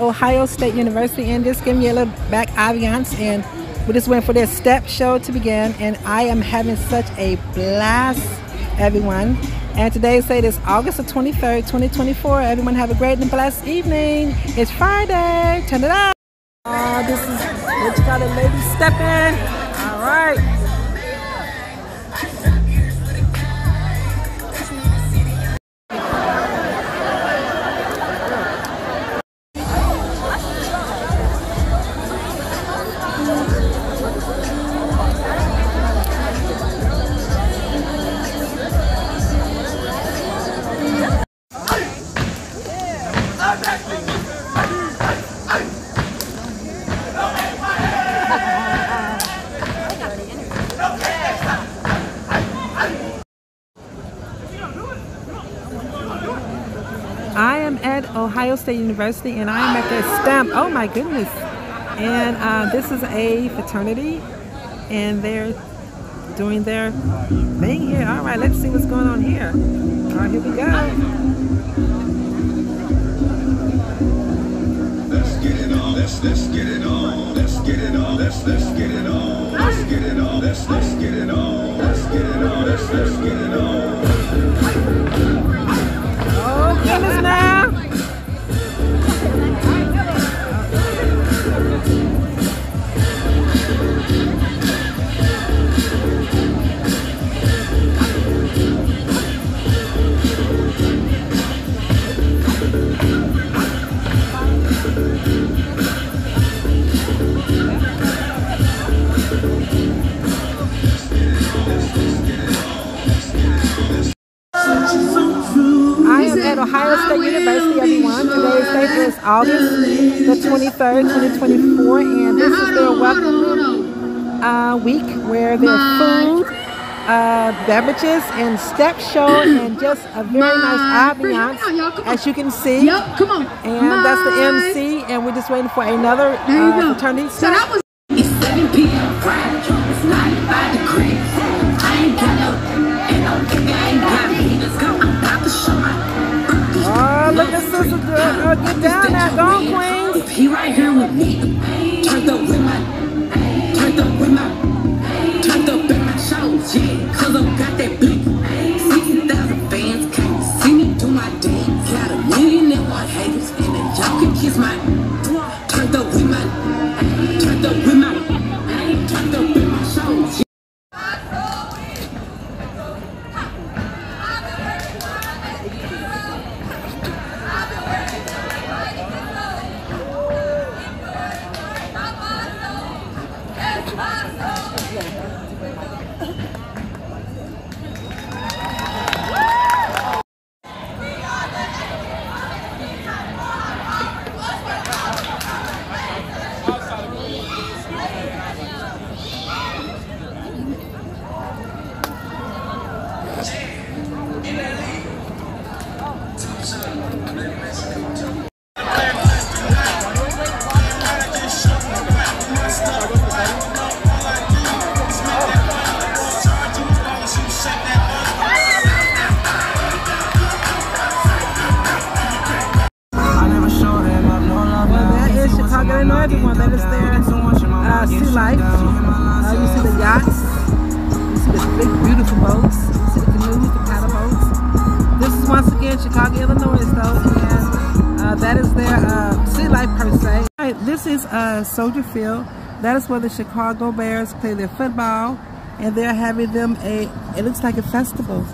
Ohio State University and just giving you a little back ambiance and we just went for their step show to begin and I am having such a blast everyone. And today say this August the 23rd 2024 everyone have a great and blessed evening. It's Friday. Turn it on oh, ah, this is what you got a lady stepping. All right I am at Ohio State University and I am at their stamp. Oh my goodness. And uh, this is a fraternity and they're doing their thing here. All right, let's see what's going on here. All right, here we go. Let's get it on. Let's let's get it on. Let's get it on. Let's let's get it on. Let's get it on. Let's let's get it on. Let's get it on. Let's let's get it on. Oh goodness now. At Ohio State University, everyone. Today's date is August the 23rd, 2024, and this is their welcome uh, week where their food, uh, beverages, and step show, and just a very nice ambiance, as you can see. Yep, come on. And that's the MC, and we're just waiting for another uh, fraternity So that was 7 p.m. down now, go on, he right here with me, Yeah. Chicago, Illinois, everyone. That is their uh, sea life. Uh, you see the yachts. You see the big, beautiful boats. You see the canoes, the paddle boats. This is once again Chicago, Illinois, though, and uh, that is their uh, sea life per se. All right, this is uh, Soldier Field. That is where the Chicago Bears play their football, and they're having them a. It looks like a festival,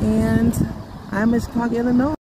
and I'm in Chicago, Illinois.